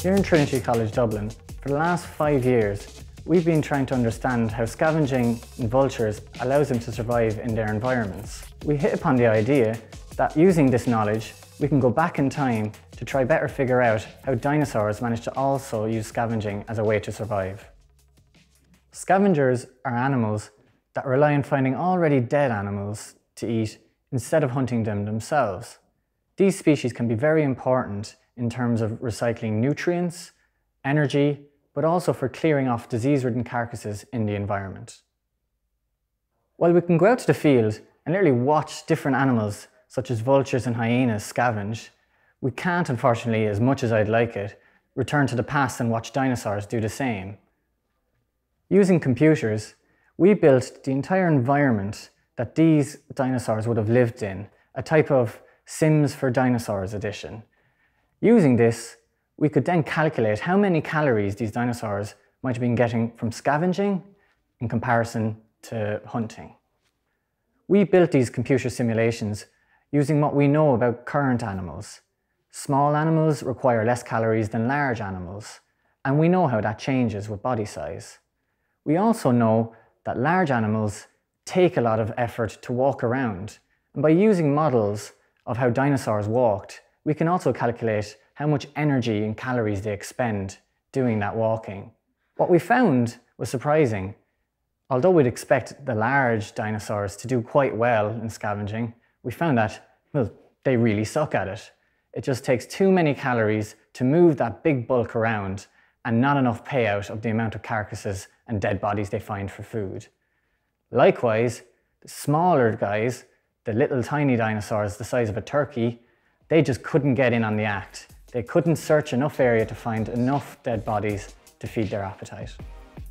Here in Trinity College Dublin, for the last five years, we've been trying to understand how scavenging in vultures allows them to survive in their environments. We hit upon the idea that using this knowledge, we can go back in time to try better figure out how dinosaurs managed to also use scavenging as a way to survive. Scavengers are animals that rely on finding already dead animals to eat instead of hunting them themselves. These species can be very important in terms of recycling nutrients, energy, but also for clearing off disease-ridden carcasses in the environment. While we can go out to the field and literally watch different animals such as vultures and hyenas scavenge, we can't unfortunately, as much as I'd like it, return to the past and watch dinosaurs do the same. Using computers, we built the entire environment that these dinosaurs would have lived in, a type of Sims for Dinosaurs edition. Using this, we could then calculate how many calories these dinosaurs might have been getting from scavenging in comparison to hunting. We built these computer simulations using what we know about current animals. Small animals require less calories than large animals, and we know how that changes with body size. We also know that large animals take a lot of effort to walk around, and by using models of how dinosaurs walked, we can also calculate how much energy and calories they expend doing that walking. What we found was surprising. Although we'd expect the large dinosaurs to do quite well in scavenging, we found that, well, they really suck at it. It just takes too many calories to move that big bulk around and not enough payout of the amount of carcasses and dead bodies they find for food. Likewise, the smaller guys, the little tiny dinosaurs the size of a turkey, they just couldn't get in on the act. They couldn't search enough area to find enough dead bodies to feed their appetite.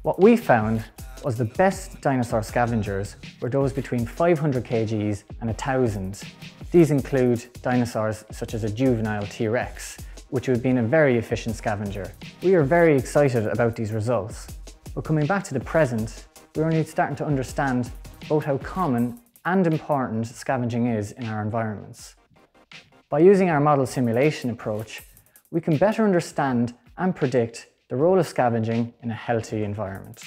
What we found was the best dinosaur scavengers were those between 500 kgs and 1000. These include dinosaurs such as a juvenile T-Rex, which would have been a very efficient scavenger. We are very excited about these results. But coming back to the present, we're only starting to understand both how common and important scavenging is in our environments. By using our model simulation approach, we can better understand and predict the role of scavenging in a healthy environment.